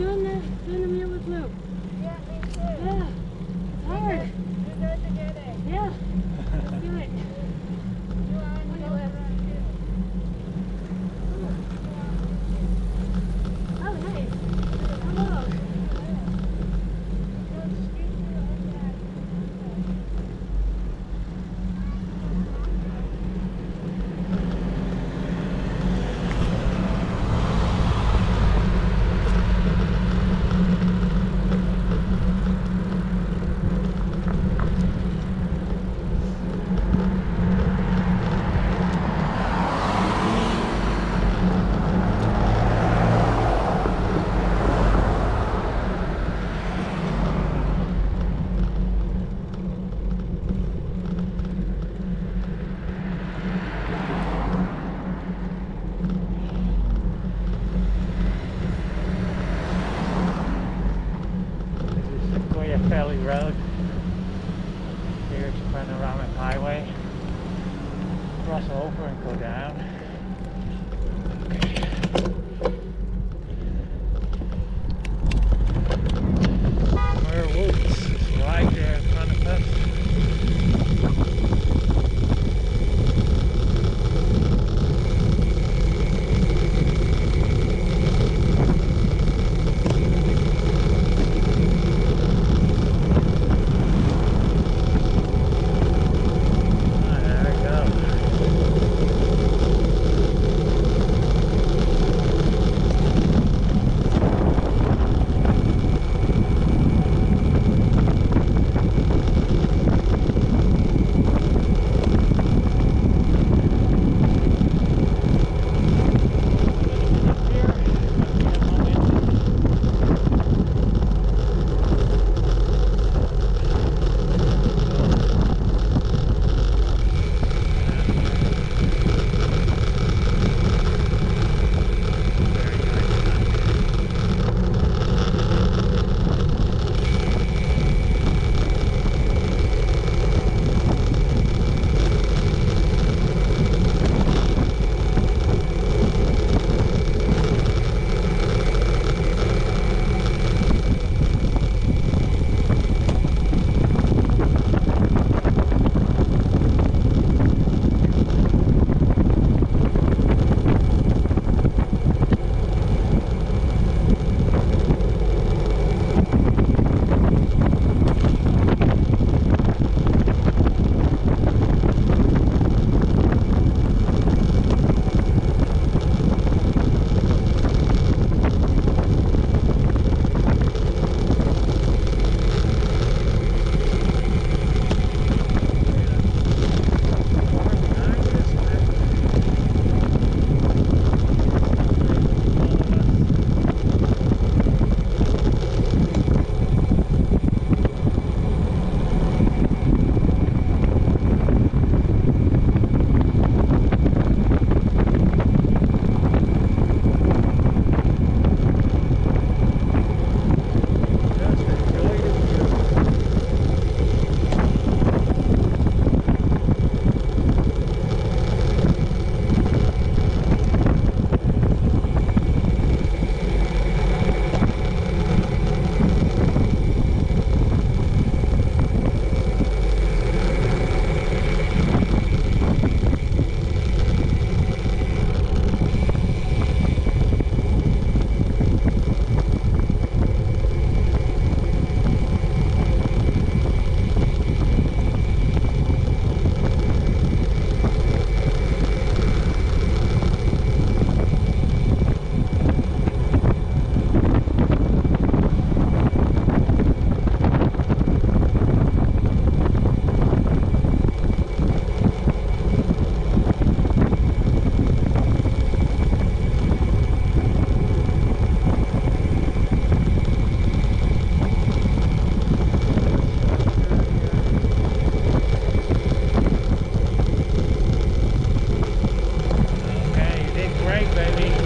doing the doing the Mueller's loop. Yeah, me too. Yeah. It's hard. We're good to get it. Yeah. Valley Road. Here's Panoramic Highway. Cross over and go down. baby.